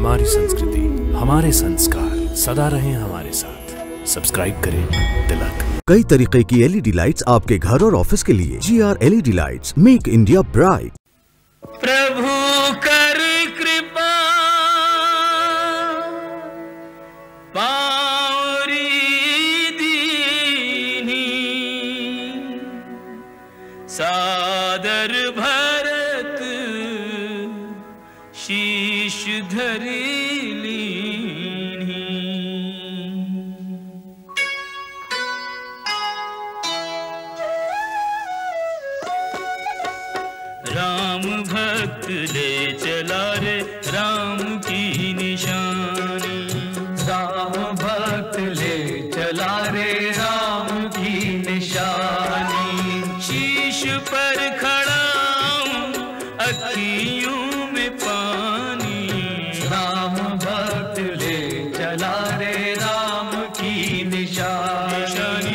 हमारी संस्कृति हमारे संस्कार सदा रहे हमारे साथ। सब्सक्राइब करें तिलक कई तरीके की एलईडी लाइट्स आपके घर और ऑफ़िस के लिए। G R LED lights make India bright प्रभु कर कृपा पावरी दीनी सादर भरत शीश धरी लीनी राम भक्त ले चला रे राम की निशानी। राम भक्त ले चला रे राम की निशानी। शीश पर खड़ा अखियों में पानी निशानी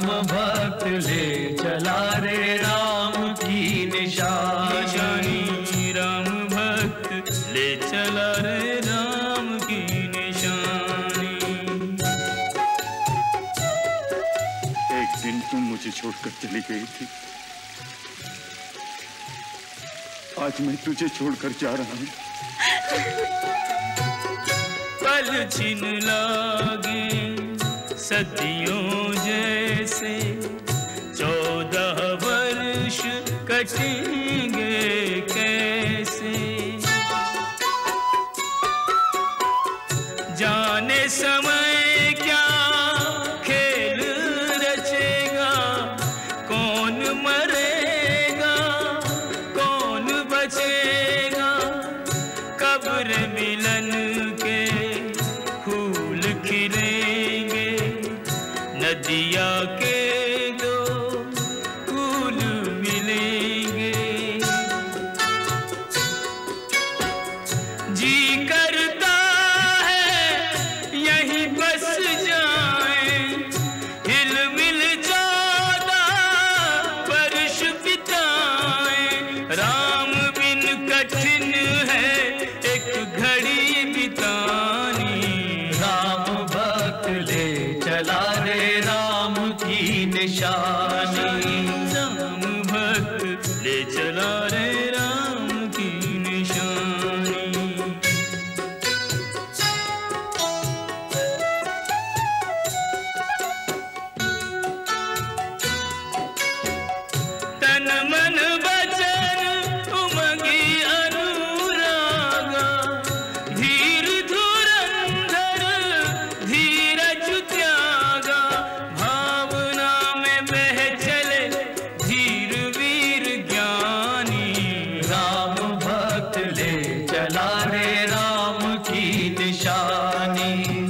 राम भक्त ले चला रे राम की निशानी। राम भक्त ले चला रे राम की निशानी। एक दिन तुम मुझे छोड़कर चली गई थी। आज मैं तुझे छोड़कर जा रहा हूँ। पल छिन लागे सदियों जैसे चौदह वर्ष कटेंगे कैसे? जाने समय क्या खेल रचेगा? कौन मरेगा? कौन बचेगा? कब्र मिलन के फूल खिलेंगे, नदिया के निशानी। निशानी